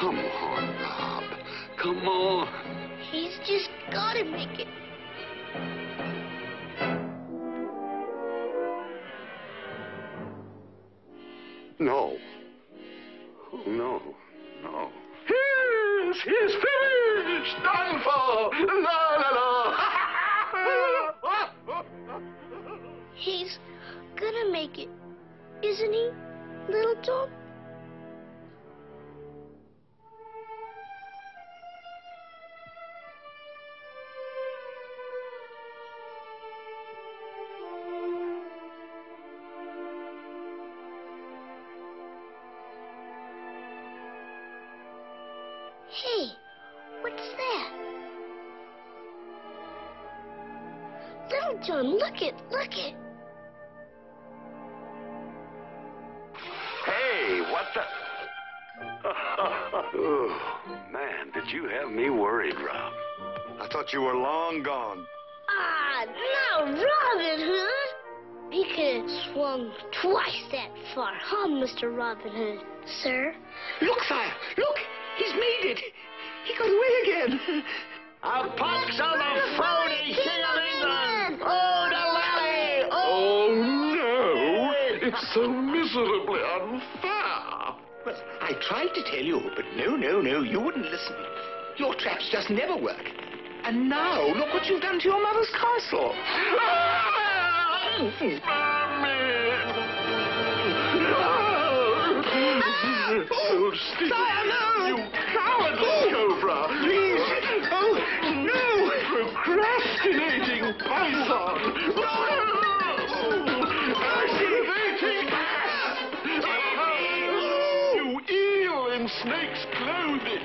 Come on, Rob. Come on. He's just gotta make it. No. Oh, no. No. He's he's finished. Done for. La, la, la. he's gonna make it isn't he, little Tom? Hey, what's that? Little John, look it, look it. What the? oh, man, did you have me worried, Rob? I thought you were long gone. Ah, now Robin Hood. He could have swung twice that far, huh, Mr. Robin Hood? Sir? Look, sire, look! He's made it! He got away again! A pox on the phony King of England! Oh, the lally! Oh, no! It's so miserably unfair. I tried to tell you, but no, no, no, you wouldn't listen. Your traps just never work. And now, look what you've done to your mother's castle. Ah! Ah! Ah! Oh, Steve, snake's clothing!